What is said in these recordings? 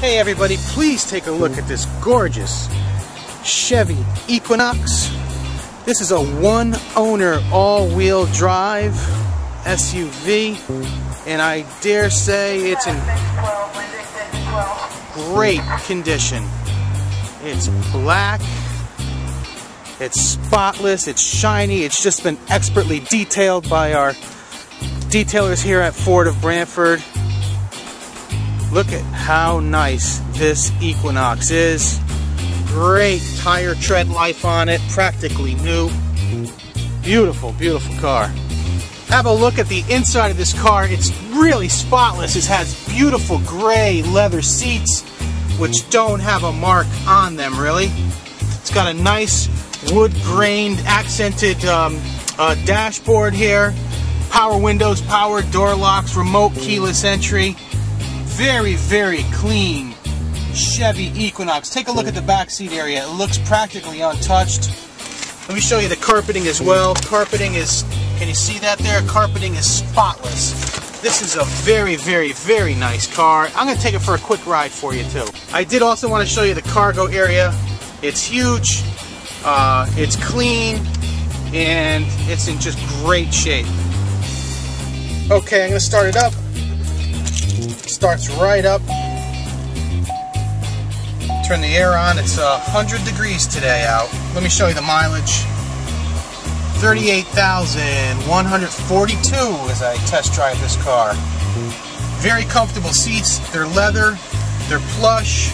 Hey everybody, please take a look at this gorgeous Chevy Equinox. This is a one owner all-wheel drive SUV and I dare say it's in great condition. It's black, it's spotless, it's shiny, it's just been expertly detailed by our detailers here at Ford of Branford. Look at how nice this Equinox is. Great tire tread life on it, practically new. Beautiful, beautiful car. Have a look at the inside of this car. It's really spotless. It has beautiful gray leather seats, which don't have a mark on them, really. It's got a nice wood-grained, accented um, uh, dashboard here. Power windows, power door locks, remote keyless entry very, very clean Chevy Equinox. Take a look at the back seat area. It looks practically untouched. Let me show you the carpeting as well. Carpeting is, can you see that there? Carpeting is spotless. This is a very, very, very nice car. I'm to take it for a quick ride for you too. I did also want to show you the cargo area. It's huge, uh, it's clean, and it's in just great shape. Okay, I'm to start it up starts right up. Turn the air on. It's uh, 100 degrees today out. Let me show you the mileage. 38,142 as I test drive this car. Very comfortable seats. They're leather. They're plush.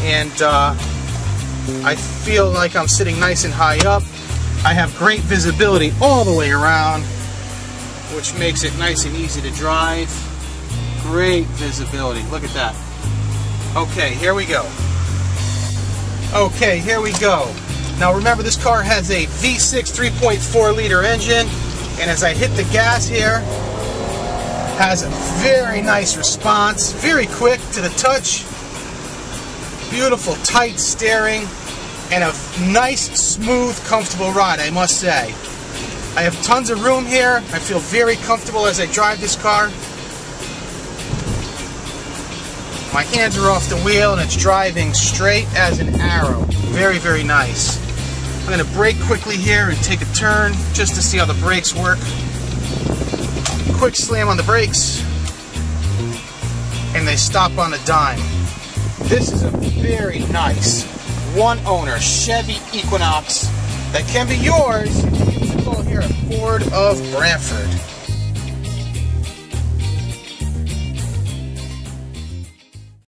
And uh, I feel like I'm sitting nice and high up. I have great visibility all the way around, which makes it nice and easy to drive. Great visibility. Look at that. Okay, here we go. Okay, here we go. Now remember this car has a V6 3.4 liter engine and as I hit the gas here has a very nice response, very quick to the touch. Beautiful tight steering and a nice smooth comfortable ride I must say. I have tons of room here. I feel very comfortable as I drive this car. My hands are off the wheel and it's driving straight as an arrow. Very, very nice. I'm going to brake quickly here and take a turn just to see how the brakes work. Quick slam on the brakes and they stop on a dime. This is a very nice one owner Chevy Equinox that can be yours. Us a call here at Ford of Branford.